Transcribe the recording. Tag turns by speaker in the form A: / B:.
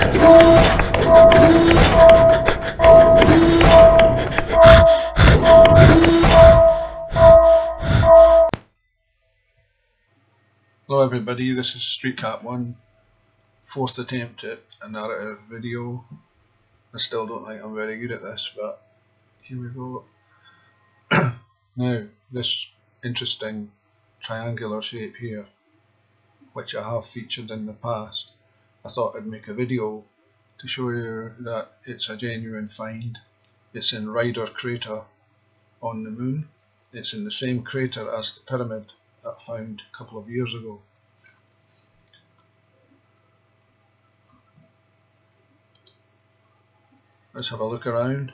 A: Hello everybody, this is Streetcap1, fourth attempt at a narrative video. I still don't think I'm very good at this, but here we go. now, this interesting triangular shape here, which I have featured in the past, I thought I'd make a video to show you that it's a genuine find. It's in Ryder Crater on the moon. It's in the same crater as the pyramid that I found a couple of years ago. Let's have a look around.